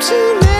Too late.